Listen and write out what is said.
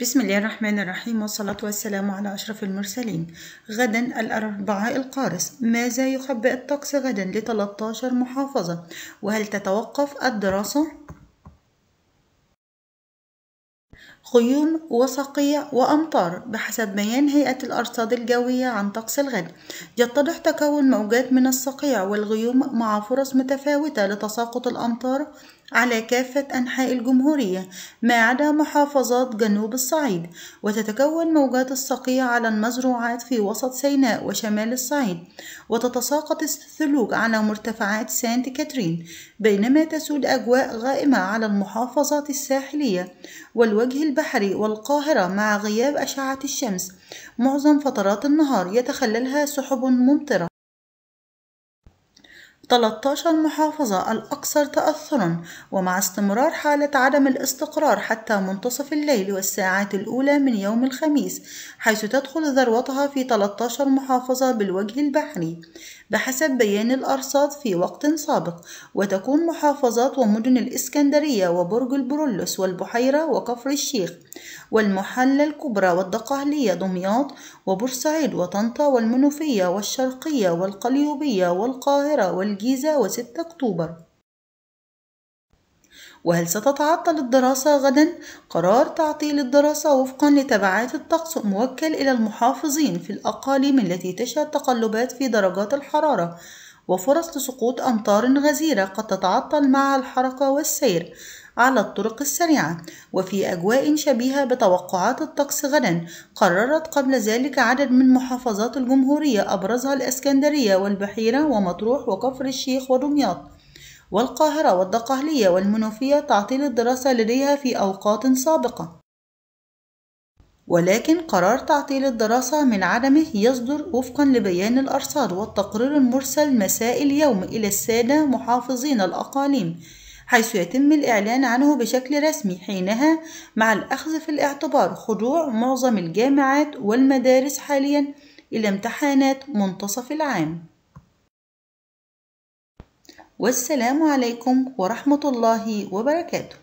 بسم الله الرحمن الرحيم والصلاة والسلام على أشرف المرسلين. غدا الأربعاء القارس. ماذا يخبئ الطقس غدا ل 13 محافظة؟ وهل تتوقف الدراسة؟ غيوم وصقيع وأمطار. بحسب بيان هيئة الأرصاد الجوية عن طقس الغد يتضح تكون موجات من الصقيع والغيوم مع فرص متفاوتة لتساقط الأمطار على كافة أنحاء الجمهورية ما عدا محافظات جنوب الصعيد وتتكون موجات الصقيع على المزروعات في وسط سيناء وشمال الصعيد وتتساقط الثلوج على مرتفعات سانت كاترين بينما تسود أجواء غائمة على المحافظات الساحلية والوجه البحري والقاهرة مع غياب أشعة الشمس. معظم فترات النهار يتخللها سحب ممطرة. 13 محافظة الأكثر تأثرًا ومع استمرار حالة عدم الاستقرار حتى منتصف الليل والساعات الأولى من يوم الخميس حيث تدخل ذروتها في 13 محافظة بالوجه البحري. بحسب بيان الأرصاد في وقت سابق وتكون محافظات ومدن الإسكندرية وبرج البرولوس والبحيرة وكفر الشيخ والمحلة الكبرى والدقهلية دمياط وبورسعيد وطنطا والمنوفية والشرقية والقليوبية والقاهرة والجيزة وستة أكتوبر وهل ستتعطل الدراسة غدا؟ قرار تعطيل الدراسة وفقا لتبعات الطقس موكل إلى المحافظين في الأقاليم التي تشهد تقلبات في درجات الحرارة وفرص لسقوط أمطار غزيرة قد تتعطل مع الحركة والسير على الطرق السريعة وفي أجواء شبيهة بتوقعات الطقس غدا قررت قبل ذلك عدد من محافظات الجمهورية أبرزها الإسكندرية والبحيرة ومطروح وكفر الشيخ ودمياط. والقاهرة والدقهلية والمنوفية تعطيل الدراسة لديها في أوقات سابقة. ولكن قرار تعطيل الدراسة من عدمه يصدر وفقا لبيان الأرصاد والتقرير المرسل مساء اليوم إلى السادة محافظين الأقاليم. حيث يتم الإعلان عنه بشكل رسمي حينها مع الأخذ في الاعتبار خضوع معظم الجامعات والمدارس حاليا إلى امتحانات منتصف العام. والسلام عليكم ورحمة الله وبركاته.